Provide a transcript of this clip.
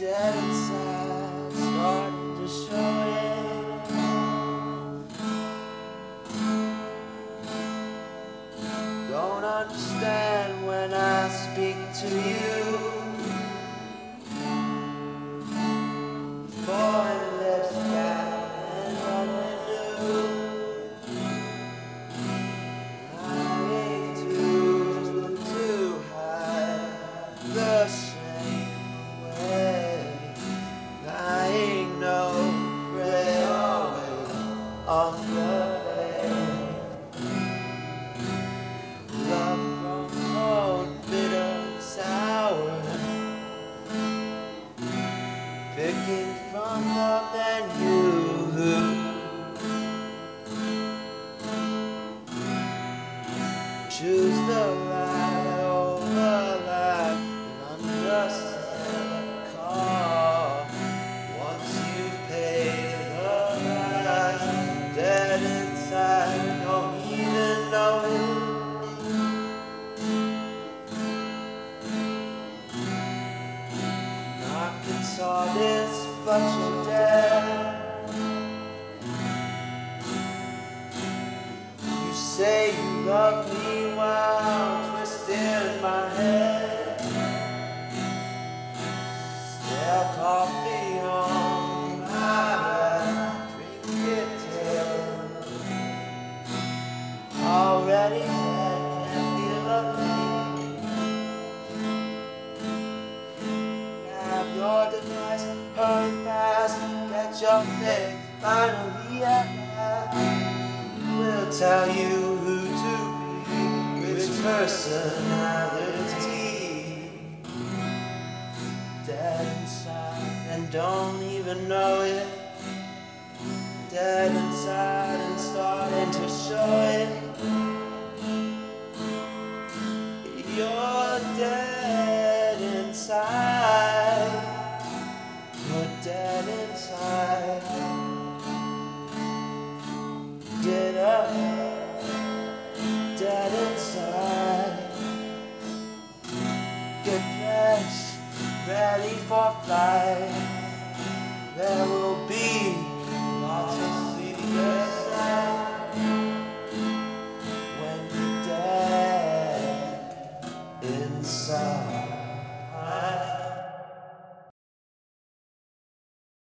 dead inside, to show it. Don't understand when I speak to you. The way. Love cold, bitter, sour. Picking from than you. Choose the Knocking saw this, but you're dead. You say you love me while twisting my head. Still coffee on my drink it till already your device, hurry fast, get your fix, finally last. We'll tell you who to be, which personality. Dead inside and don't even know it. Dead inside and starting to show it. You're dead inside. Up, dead inside. Get dressed, ready for flight. There will be lots of sleepless when you're dead inside.